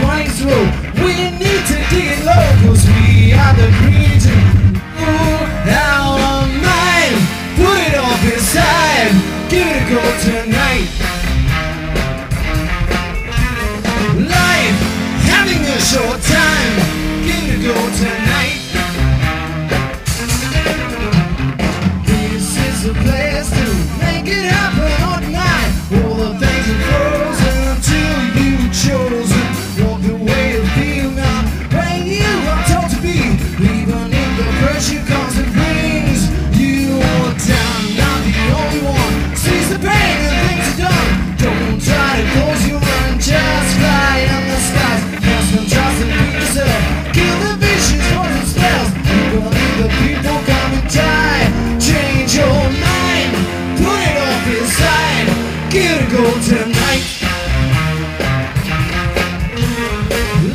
running slow. We need to deal it low, cause we are the region. Ooh, our mind, put it all beside, give it a go tonight. Life, having a short time, give it a go tonight. This is the place to make it happen or not. go tonight.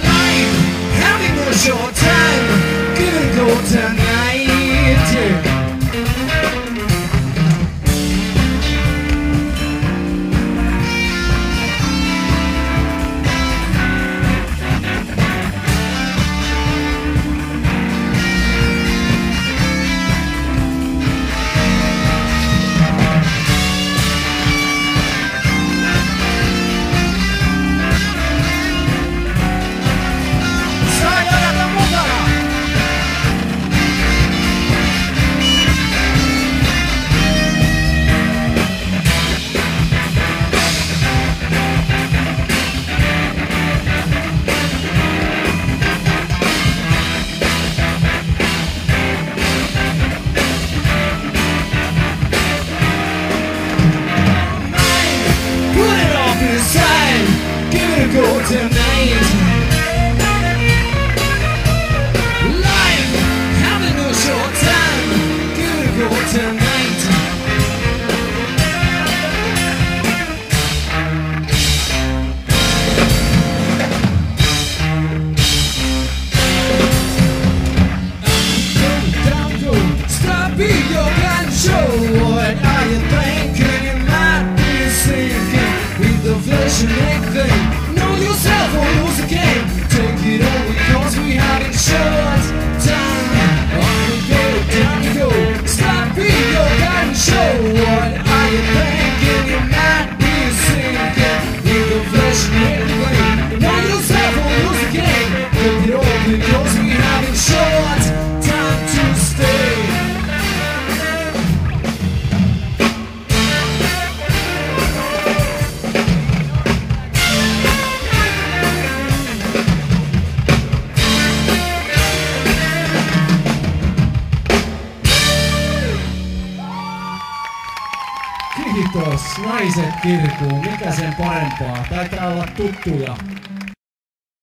Life, having a short time, gonna go tonight. be your Kiitos, naiset kirkuu, mikä sen parempaa. Taitaa olla tuttuja.